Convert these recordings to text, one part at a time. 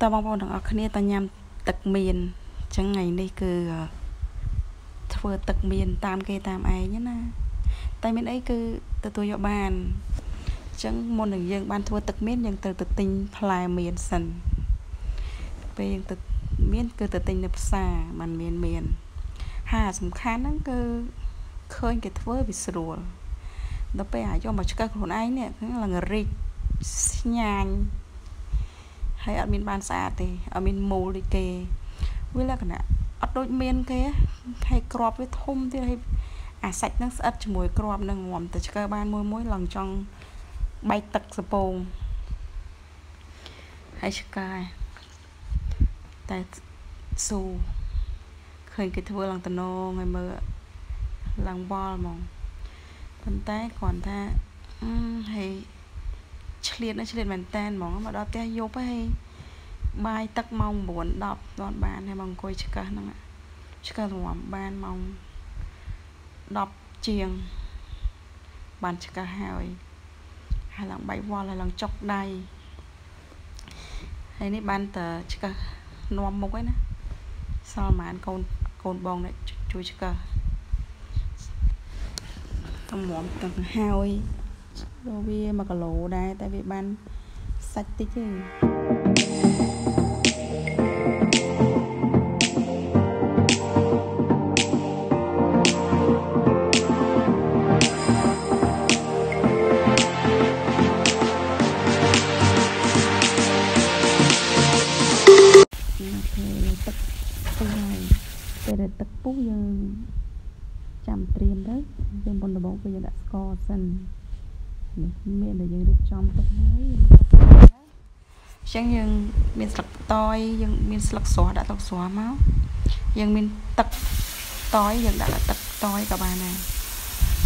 តើបងប្អូនទាំងអស់គ្នាតើញ៉ាំទឹកមៀនអញ្ចឹងថ្ងៃនេះគឺធ្វើទឹកមៀនតាមគេតាមឯងណាតែមានអីគឺទទួលយកបានអញ្ចឹងមុននឹងយើងបានធ្វើទឹកមៀនយើងត្រូវទៅទិញផ្លែមៀនសិនពេលយើងទៅមៀនគឺទៅទិញនៅផ្សារมันមានមៀនហាសំខាន់ហ្នឹងគឺឃើញគេធ្វើវាស្រួលដល់ពេលអាយកមកឆ្កឹះខ្លួនឯងនេះឡើងរីកស្ញាញ ហើយអត់មានបានស្អាតទេអត់មានមូលដូចគេវាលក្ខណៈអត់ដូចមានគេហើយក្របវាធំទៀតហើយអាសាច់ហ្នឹងស្អិតជាមួយក្របហ្នឹងងំទៅឆ្កើបានមួយមួយឡើងចង់បែកទឹកសពងហើយឆ្កើតែស៊ូឃើញគេធ្វើឡើងតំណងហើយមើលឡើងវល់ហ្មងប៉ុន្តែគ្រាន់ថាហើយ ឆ្លៀតឆ្លៀតមែនតែនហ្មងមកដល់ផ្ទះយប់ហើយបាយទឹកម៉ោង9 10ដល់បានហើយមកអង្គុយឆ្កឹះហ្នឹងឆ្កឹះរំបានម៉ោង10ជាង បានឆ្កឹះហើយហើយឡើងបៃវល់ហើយឡើងចុកដៃហើយនេះបានតឆ្កឹះនាំមុខឯណាសល់ម៉ានកូនកូនបងនេះជួយឆ្កឹះតម្រាំទាំងហើយព្រោះ វា1គីឡូដែរតែវាបានសាច់តិចទេទឹកពុះហើយពេលដែលទឹកពុះយើងចាំត្រៀមទៅយើងមុនដំបូងគឺយើងដាក់ស្ករសិន នេះមានដែលយើងរៀបចំទុកហើយអញ្ចឹងយើងមានស្លឹកតយយើងមានស្លឹកស្រស់ដាក់ទឹកស្រស់មកយើងមានទឹកតយយើងដាក់ទឹកតយក៏បានដែរ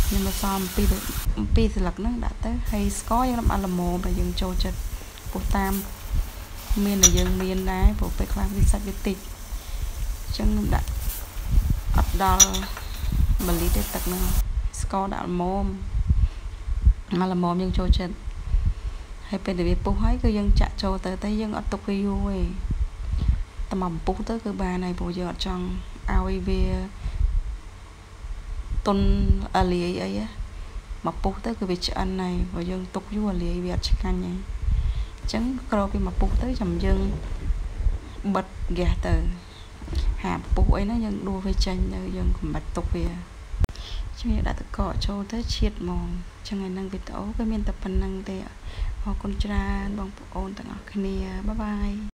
ខ្ញុំមកសមអំពីអំពីស្លឹកហ្នឹងដាក់ទៅហើយស្ករយើងដាក់ល្មមតែយើងចូលចិត្តពោះតាមមានដែលយើងមានដែរព្រោះពេលខ្លះវាសាច់វាតិចអញ្ចឹងខ្ញុំដាក់អត់ដល់1លីត្រទេទឹកហ្នឹងស្ករដាក់ល្មម មកល្មមយើងចូលចិត្តហើយពេលដែលវាពុះហើយគឺយើងចាក់ចូលទៅតែយើងអត់ទុកវាយូរទេតែមកពុះទៅគឺបានហើយព្រោះយើងអត់ចង់ឲ្យវាតុនអាលាយអីមកពុះទៅគឺវាឆ្អិនហើយព្រោះយើងទុកយូរអាលាយវាអត់ឆ្ងាញ់ហើយអញ្ចឹងក្រោយពីមកពុះទៅចាំយើងបិទហ្គាសទៅហាពុះអីណាយើងដួសវាចេញទៅយើងកំបាច់ទុកវា ជំរាបដាក់តកកចូលទៅឈៀតហ្មងចឹងឯនឹងវីដេអូគឺមានតែប៉ុណ្្នឹងទេអរគុណច្រើនបងប្អូនទាំងអស់គ្នាបាយបាយ